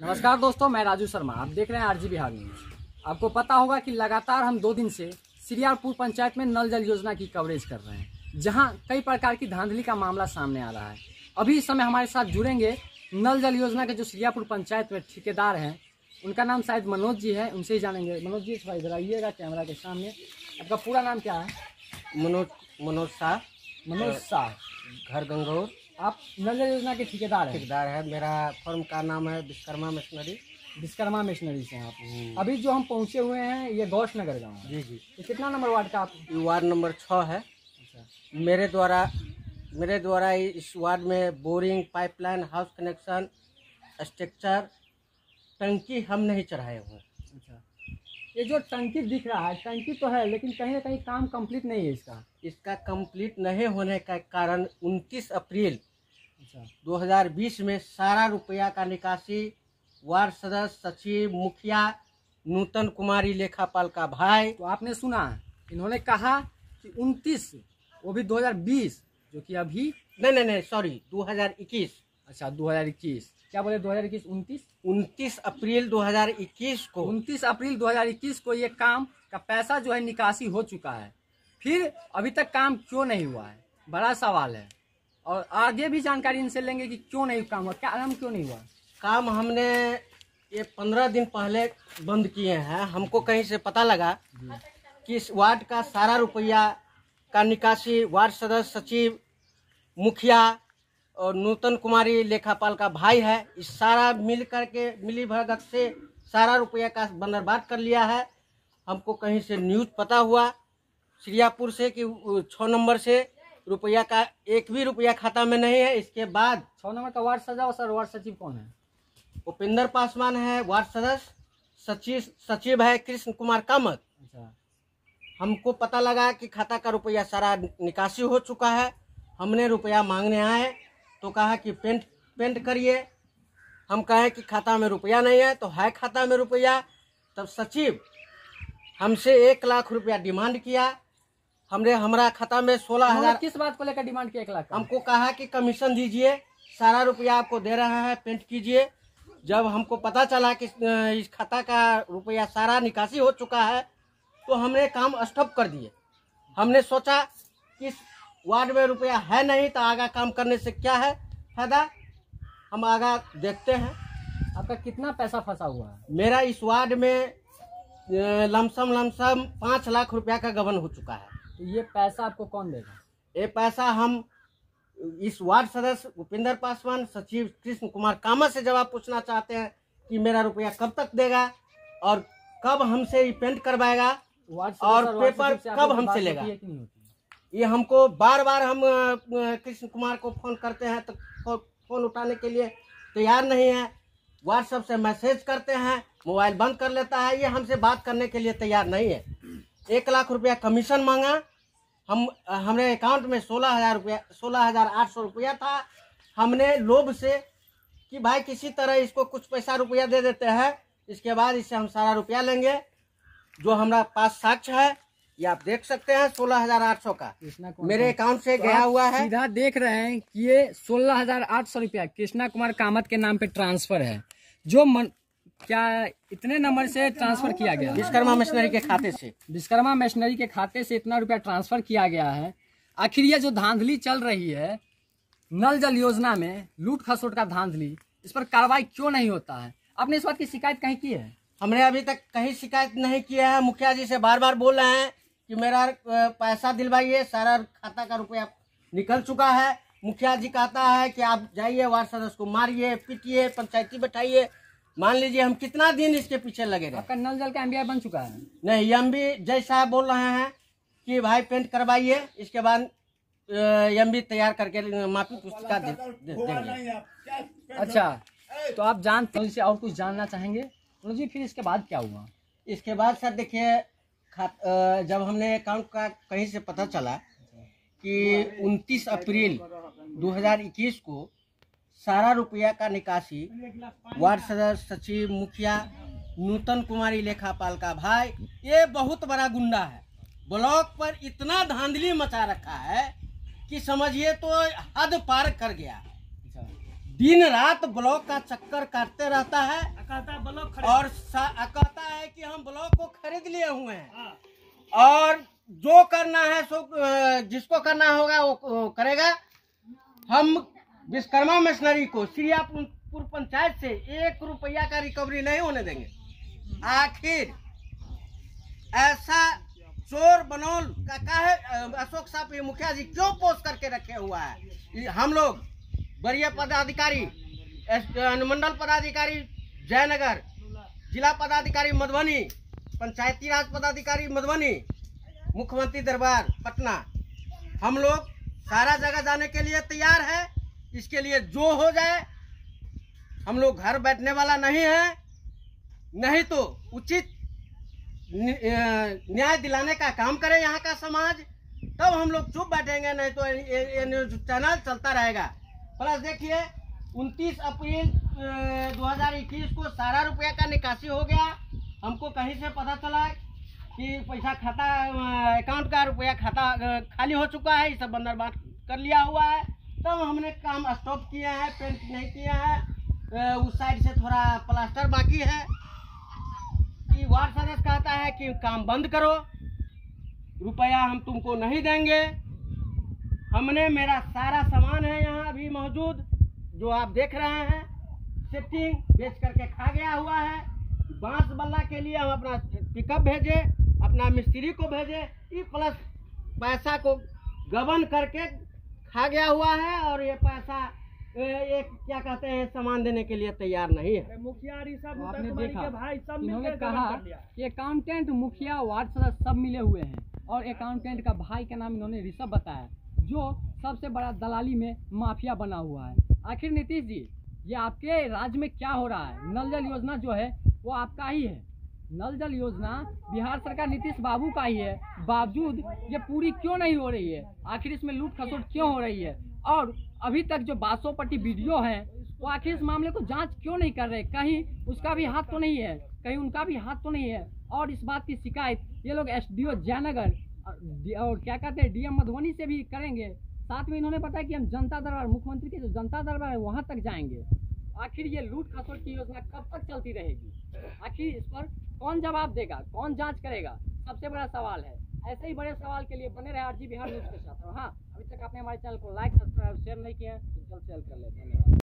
नमस्कार दोस्तों मैं राजू शर्मा। आप देख रहे हैं आरजी बिहार न्यूज़। आपको पता होगा कि लगातार हम दो दिन से श्रीयारपुर पंचायत में नल जल योजना की कवरेज कर रहे हैं जहाँ कई प्रकार की धांधली का मामला सामने आ रहा है। अभी इस समय हमारे साथ जुड़ेंगे नल जल योजना के जो श्रीयापुर पंचायत में ठेकेदार हैं उनका नाम शायद मनोज जी है उनसे ही जानेंगे। मनोज जी थोड़ा इधर आइएगा कैमरा के सामने। आपका पूरा नाम क्या है? मनोज मनोज शाह। मनोज शाह। घर गंगौर। आप नल जल योजना के ठेकेदार हैं? ठेकेदार है। मेरा फर्म का नाम है विश्वकर्मा मशीनरी। विश्वकर्मा मिशनरी से हैं आप। अभी जो हम पहुँचे हुए हैं ये गौश नगर गाँव जी जी। ये कितना नंबर वार्ड का आप? वार्ड नंबर छः है। अच्छा। मेरे द्वारा मेरे द्वारा इस वार्ड में boring pipeline house connection structure टंकी हम नहीं चढ़ाए हुए। अच्छा। ये जो टंकी दिख रहा है टंकी तो है लेकिन कहीं ना कहीं काम कंप्लीट नहीं है इसका। इसका कंप्लीट नहीं होने का कारण 29 अप्रैल 2020 में सारा रुपया का निकासी वार्ड सदस्य सचिव मुखिया नूतन कुमारी लेखापाल का भाई। तो आपने सुना इन्होंने कहा कि 29 वो भी 2020 जो कि अभी नहीं नहीं नहीं सॉरी 2021 अच्छा 2021 क्या बोले 2021 29 29 अप्रैल 2021 को। 29 अप्रैल 2021 को ये काम का पैसा जो है निकासी हो चुका है। फिर अभी तक काम क्यों नहीं हुआ है? बड़ा सवाल है। और आगे भी जानकारी इनसे लेंगे कि क्यों नहीं काम हुआ, क्या काम क्यों नहीं हुआ? काम हमने ये पंद्रह दिन पहले बंद किए हैं। हमको कहीं से पता लगा कि इस वार्ड का सारा रुपया का निकासी वार्ड सदस्य, सचिव, मुखिया और नूतन कुमारी लेखापाल का भाई है। इस सारा मिल करके, मिली भगत से सारा रुपया का बंदरबाद कर लिया है। हमको कहीं से न्यूज़ पता हुआ श्रियापुर से कि छः नंबर से रुपया का एक भी रुपया खाता में नहीं है। इसके बाद छः नंबर का वार्ड सजा सर वार्ड सचिव कौन है? उपेंद्र पासवान है वार्ड सदस्य सचिव सचिव है कृष्ण कुमार कामत। अच्छा। हमको पता लगा कि खाता का रुपया सारा निकासी हो चुका है। हमने रुपया मांगने आए तो कहा कि पेंट पेंट करिए। हम कहे कि खाता में रुपया नहीं है तो है खाता में रुपया। तब सचिव हमसे एक लाख रुपया डिमांड किया। हमने हमारा खाता में सोलह हज़ार किस बात को लेकर डिमांड किया एक लाख हमको कहा कि कमीशन दीजिए सारा रुपया आपको दे रहा है पेंट कीजिए। जब हमको पता चला कि इस खाता का रुपया सारा निकासी हो चुका है तो हमने काम स्टॉप कर दिए। हमने सोचा कि वार्ड में रुपया है नहीं तो आगा काम करने से क्या है फ़ायदा? हम आगा देखते हैं। आपका कितना पैसा फंसा हुआ है? मेरा इस वार्ड में लमसम लमसम पाँच लाख रुपया का गबन हो चुका है। तो ये पैसा आपको कौन देगा? ये पैसा हम इस वार्ड सदस्य उपेंद्र पासवान सचिव कृष्ण कुमार कामत से जवाब पूछना चाहते हैं कि मेरा रुपया कब तक देगा और कब हमसे ये पेंट करवाएगा और पेपर कब हमसे लेगा? ये हमको बार बार हम कृष्ण कुमार को फ़ोन करते हैं तो फ़ोन उठाने के लिए तैयार नहीं है। व्हाट्सएप से मैसेज करते हैं मोबाइल बंद कर लेता है ये हमसे बात करने के लिए तैयार नहीं है। एक लाख रुपया कमीशन मांगा। हम हमारे अकाउंट में सोलह हज़ार रुपया सोलह हज़ार आठ सौ रुपया था। हमने लोभ से कि भाई किसी तरह इसको कुछ पैसा रुपया दे देते हैं इसके बाद इससे हम सारा रुपया लेंगे जो हमारा पास साक्ष्य है ये आप देख सकते हैं सोलह हज़ार आठ सौ का। मेरे अकाउंट से तो गया हुआ है। सीधा देख रहे हैं कि ये सोलह हज़ार आठ सौ रुपया कृष्णा कुमार कामत के नाम पे ट्रांसफ़र है। जो मन, क्या इतने नंबर से ट्रांसफ़र किया गया? विश्वकर्मा मशीनरी के खाते से। विश्वकर्मा मशीनरी के खाते से इतना रुपया ट्रांसफ़र किया गया है। आखिर ये जो धांधली चल रही है नल जल योजना में लूट खसोट का धांधली इस पर कार्रवाई क्यों नहीं होता है? आपने इस बात की शिकायत कहीं की है? हमने अभी तक कहीं शिकायत नहीं किया है। मुखिया जी से बार बार बोल रहे हैं कि मेरा पैसा दिलवाइए सारा खाता का रुपया निकल चुका है। मुखिया जी कहता है कि आप जाइए वार्ड सदस्य को मारिए पीटिए पंचायती बैठाइए। मान लीजिए हम कितना दिन इसके पीछे लगे रहे? आपका नल जल का एमबीआई बन चुका है। नहीं एम भी जय साहब बोल रहे हैं कि भाई पेंट करवाइए इसके बाद एम भी तैयार करके माफ़ी पुस्तिका दे, दे, देंगे। अच्छा तो आप जानते हैं इनसे और कुछ जानना चाहेंगे? जी फिर इसके बाद क्या हुआ? इसके बाद सर देखिए जब हमने अकाउंट का कहीं से पता चला कि 29 अप्रैल 2021 को सारा रुपया का निकासी। वार्ड सदस्य सचिव मुखिया नूतन कुमारी लेखापाल का भाई ये बहुत बड़ा गुंडा है। ब्लॉक पर इतना धांधली मचा रखा है कि समझिए तो हद पार कर गया। दिन रात ब्लॉक का चक्कर काटते रहता है ब्लॉक और कहता है कि हम ब्लॉक को खरीद लिए हुए हैं। हाँ, और जो करना है सो जिसको करना होगा वो करेगा। हम विश्वकर्मा मिशनरी को श्रीयापुर पंचायत से एक रुपया का रिकवरी नहीं होने देंगे। आखिर ऐसा चोर बनौल का काहे अशोक साहब, ये मुखिया जी क्यों पोस्ट करके रखे हुआ है? हम लोग वरीय पदाधिकारी अनुमंडल पदाधिकारी जयनगर, जिला पदाधिकारी मधुबनी, पंचायती राज पदाधिकारी मधुबनी, मुख्यमंत्री दरबार, पटना। हम लोग सारा जगह जाने के लिए तैयार है। इसके लिए जो हो जाए हम लोग घर बैठने वाला नहीं है। नहीं तो उचित न्याय दिलाने का काम करे यहाँ का समाज। तब हम लोग चुप बैठेंगे नहीं तो ये- न्यूज़ चैनल चलता रहेगा। प्लस देखिए 29 अप्रैल अ, 2021 को सारा रुपया का निकासी हो गया। हमको कहीं से पता चला कि पैसा खाता अकाउंट का रुपया खाता खाली हो चुका है सब बंदर बांट कर लिया हुआ है। तब हमने काम स्टॉप किया है पेंट नहीं किया है उस साइड से थोड़ा प्लास्टर बाकी है। कि वार्ड सदस्य कहता है कि काम बंद करो, रुपया हम तुमको नहीं देंगे। हमने मेरा सारा सामान है यहाँ अभी मौजूद, जो आप देख रहे हैं। सेटिंग बेच करके खा गया हुआ है। बाँस बल्ला के लिए हम अपना पिकअप भेजे, अपना मिस्त्री को भेजे। ई प्लस पैसा को गबन करके खा गया हुआ है और ये पैसा एक क्या कहते हैं सामान देने के लिए तैयार नहीं है। मुखिया सब तो आपने देखा के भाई सब इन्होंने कहा कि अकाउंटेंट मुखिया वार्ड सदस्य सब मिले हुए हैं। और अकाउंटेंट का भाई का नाम इन्होंने ऋषभ बताया जो सबसे बड़ा दलाली में माफिया बना हुआ है। आखिर नीतीश जी ये आपके राज्य में क्या हो रहा है? नल जल योजना जो है वो आपका ही है। नल जल योजना बिहार सरकार नीतीश बाबू का ही है। बावजूद ये पूरी क्यों नहीं हो रही है? आखिर इसमें लूट खसोट क्यों हो रही है? और अभी तक जो बासोपट्टी वीडियो है, वो आखिर इस मामले को जाँच क्यों नहीं कर रहे? कहीं उसका भी हाथ तो नहीं है, कहीं उनका भी हाथ तो नहीं है। और इस बात की शिकायत ये लोग एस डी जयनगर और क्या कहते हैं, डीएम मधुबनी से भी करेंगे। साथ में इन्होंने बताया कि हम जनता दरबार, मुख्यमंत्री के जो जनता दरबार है, वहाँ तक जाएँगे। आखिर ये लूट खसोट की योजना कब तक चलती रहेगी? आखिर इस पर कौन जवाब देगा? कौन जाँच करेगा? सबसे बड़ा सवाल है। ऐसे ही बड़े सवाल के लिए बने रहे आरजी बिहार न्यूज़ के साथ। हाँ अभी तक आपने हमारे चैनल को लाइक, सब्सक्राइब शेयर नहीं किया तो जल्द से जल्द कर ले। धन्यवाद।